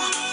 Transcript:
you.